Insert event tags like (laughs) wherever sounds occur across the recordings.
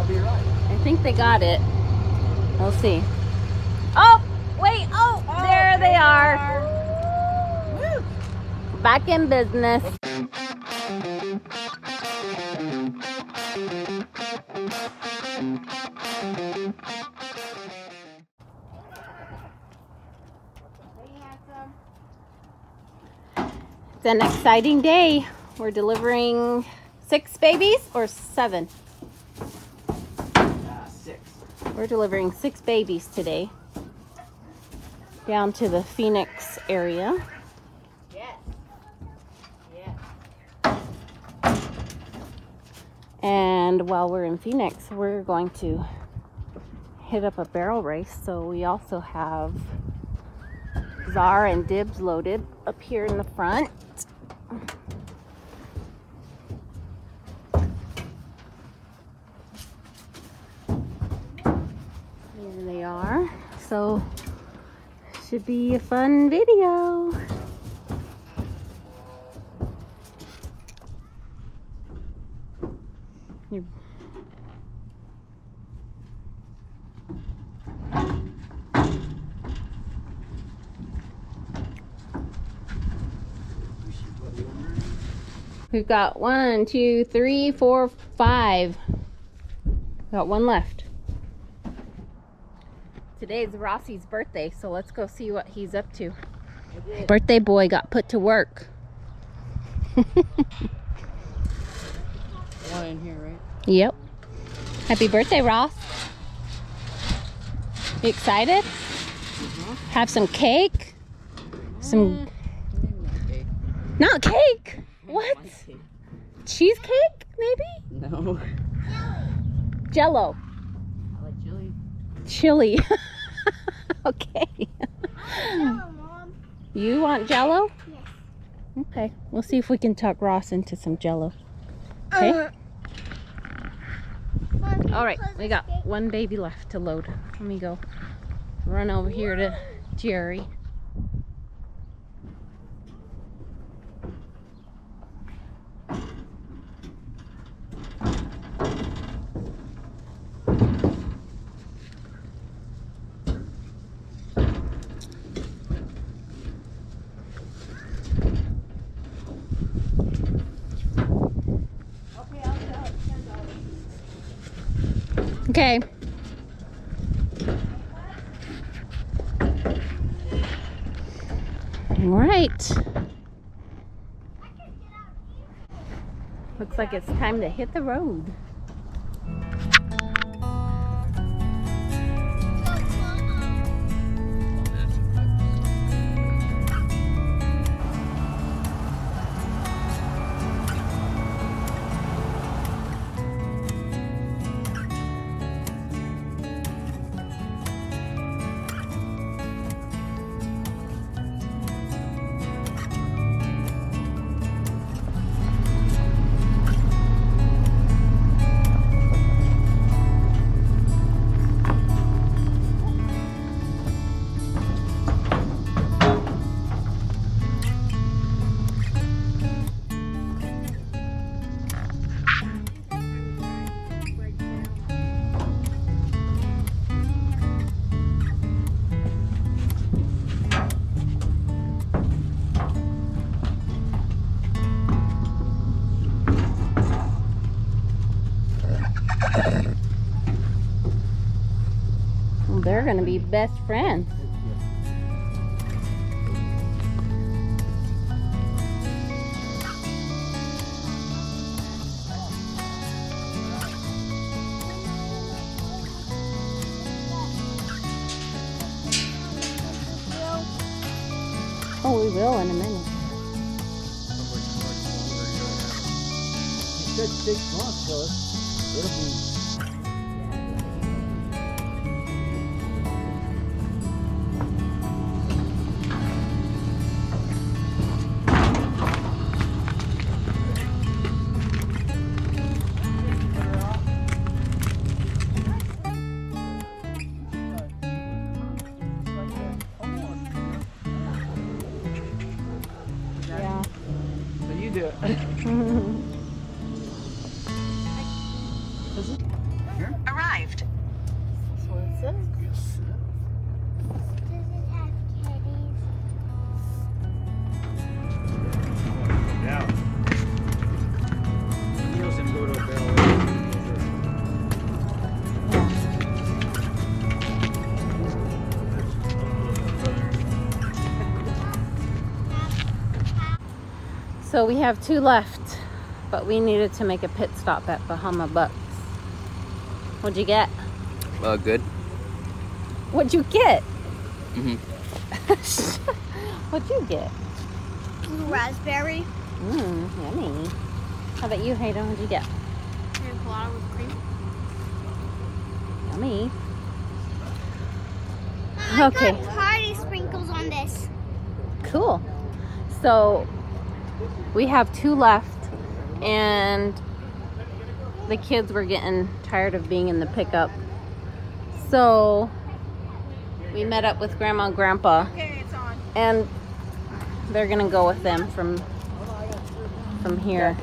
not be right. I think they got it. We'll see. Oh, wait. Oh, oh there they are. Back in business. It's an exciting day. We're delivering six babies or seven? We're delivering six babies today down to the Phoenix area. And while we're in Phoenix, we're going to hit up a barrel race. So we also have Czar and Dibs loaded up here in the front. Here they are. So should be a fun video. We've got one, two, three, four, five. Got one left. Today's Rossi's birthday, so let's go see what he's up to. Birthday boy got put to work. (laughs) One in here, right? Yep. Happy birthday, Ross. You excited? Mm-hmm. Have some cake? Some eh, Maybe not cake. not cake. What? Cake. Cheesecake, maybe? No. Jello. I like chili. Chili. (laughs) (laughs) okay. Hello, Mom. You want jello? Yes. Okay. We'll see if we can talk Ross into some jello. Okay. Uh, Mom, can All right. We got one baby left to load. Let me go run over here to Jerry. Okay. All right. Looks like it's time to hit the road. They're gonna be best friends. Oh, we will in a minute. You said six months, so it'll be. Do it. (laughs) So we have two left, but we needed to make a pit stop at Bahama Bucks. What'd you get? Uh, good. What'd you get? Mhm. (laughs) What'd you get? Blue raspberry. Mmm, yummy. How about you, Hayden? What'd you get? Pina colada with cream. Yummy. I Okay. got party sprinkles on this. Cool. So we have two left, and the kids were getting tired of being in the pickup. So we met up with Grandma and Grandpa, and they're gonna go with them from from here.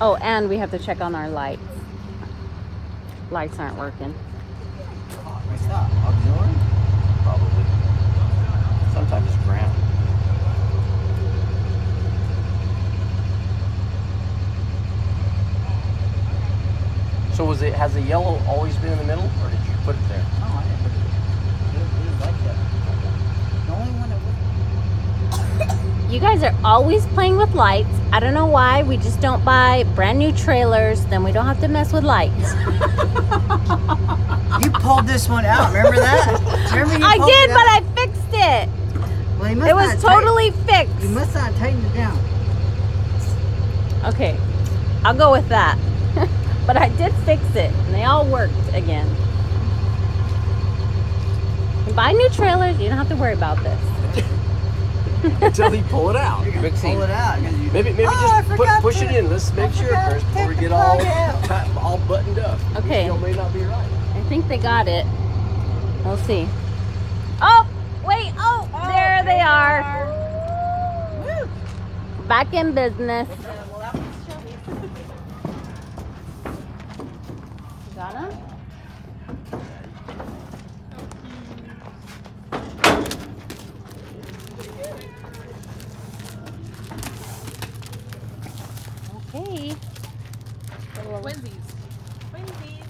Oh, and we have to check on our lights. Lights aren't working. Probably. Sometimes it's ground. So was it, has the yellow always been in the middle, or did you put it there? Oh, I didn't put it. It, it like that. The only one that (laughs) You guys are always playing with lights. I don't know why. We just don't buy brand new trailers. Then we don't have to mess with lights. You pulled this one out. Remember that? (laughs) Remember you I did, it but? I fixed it. Well, must It was totally fixed. You must not tighten it down. Okay, I'll go with that. (laughs) but I did fix it, and they all worked again. You buy new trailers, you don't have to worry about this. (laughs) Until you pull it out. Big Pull it out. 'cause you- Maybe, maybe Oh, just put, push to- it in. Let's make sure first before we get all plug (laughs) all buttoned up. Okay. You may not be right. I think they got it. We'll see. Oh, wait. Oh, there they are. Back in business. Got 'em? Okay. Twinsies. Twinsies.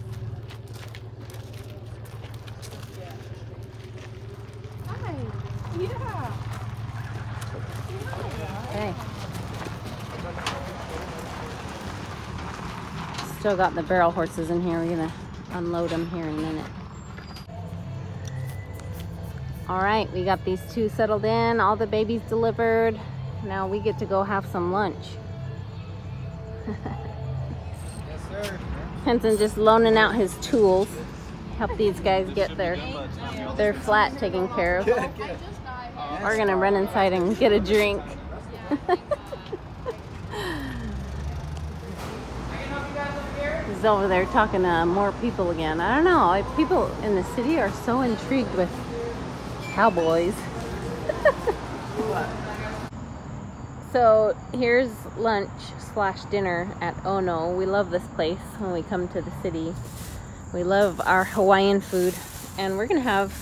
Still got the barrel horses in here. We're gonna unload them here in a minute. All right, we got these two settled in, all the babies delivered. Now we get to go have some lunch. Yes, sir. Henson just loaning out his tools. Help these guys get their their flat taken care of. We're gonna run inside and get a drink. (laughs) He's over there talking to more people again. I don't know. People in the city are so intrigued with cowboys. (laughs) so here's lunch slash dinner at Ono. We love this place when we come to the city. We love our Hawaiian food, and we're gonna have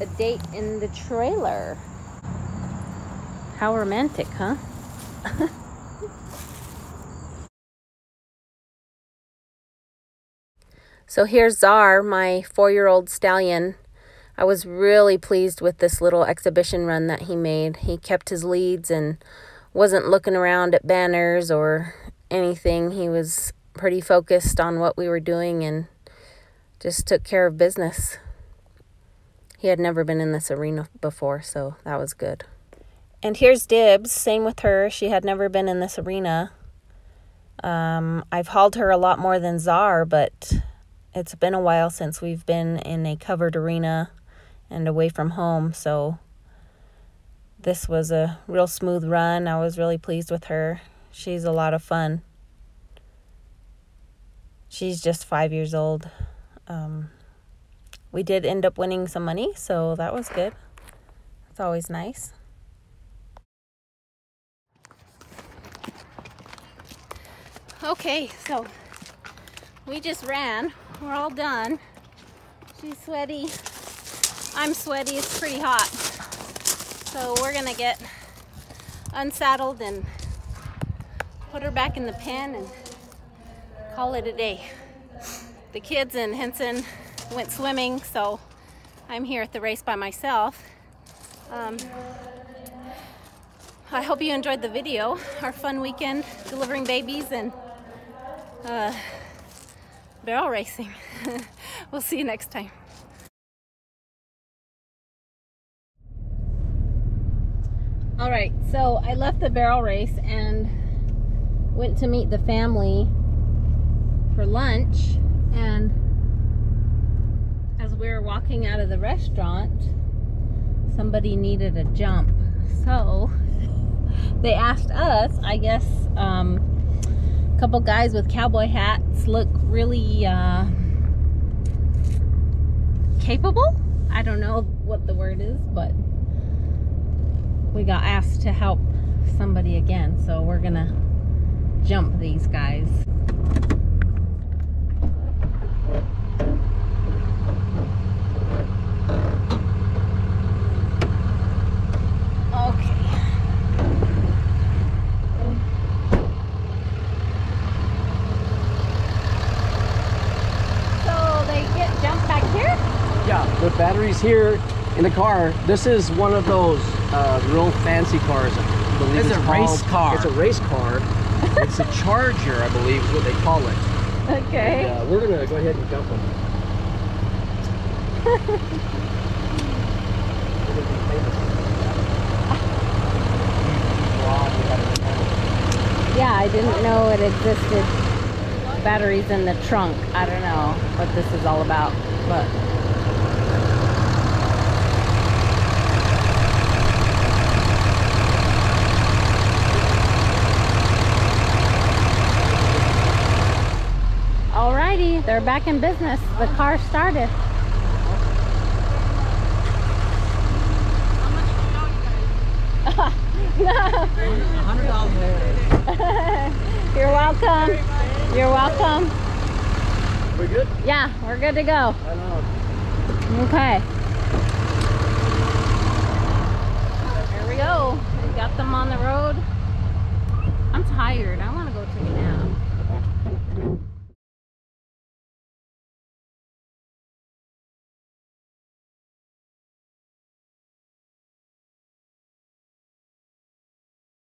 a date in the trailer. How romantic, huh? (laughs) so here's Czar, my four year old stallion. I was really pleased with this little exhibition run that he made. He kept his leads and wasn't looking around at banners or anything. He was pretty focused on what we were doing and just took care of business. He had never been in this arena before, so that was good. And here's Dibs. Same with her. She had never been in this arena. Um, I've hauled her a lot more than Czar, but it's been a while since we've been in a covered arena and away from home, so this was a real smooth run. I was really pleased with her. She's a lot of fun. She's just five years old. Um, we did end up winning some money, so that was good. It's always nice. Okay, so we just ran. We're all done. She's sweaty. I'm sweaty. It's pretty hot. So we're gonna get unsaddled and put her back in the pen and call it a day. The kids and Henson went swimming, so I'm here at the race by myself. Um, I hope you enjoyed the video. Our fun weekend delivering babies and uh, barrel racing. (laughs) we'll see you next time. All right, so I left the barrel race and went to meet the family for lunch. And as we were walking out of the restaurant, somebody needed a jump. So (laughs) they asked us, I guess, um, couple guys with cowboy hats look really uh, capable. I don't know what the word is, but we got asked to help somebody again. So we're gonna jump these guys. Okay. So they get jumped back here? Yeah, the battery's here in the car. This is one of those uh, real fancy cars. I believe It's a race car. It's a race car. it's a (laughs) Charger, I believe, is what they call it. Okay. And, uh, we're gonna go ahead and jump them. (laughs) Yeah, I didn't know it existed. Batteries in the trunk. I don't know what this is all about, but They're back in business. The car started. (laughs) You're welcome. You're welcome. We good? Yeah, we're good to go. Okay. There we go. We got them on the road. I'm tired. I want to go take a nap.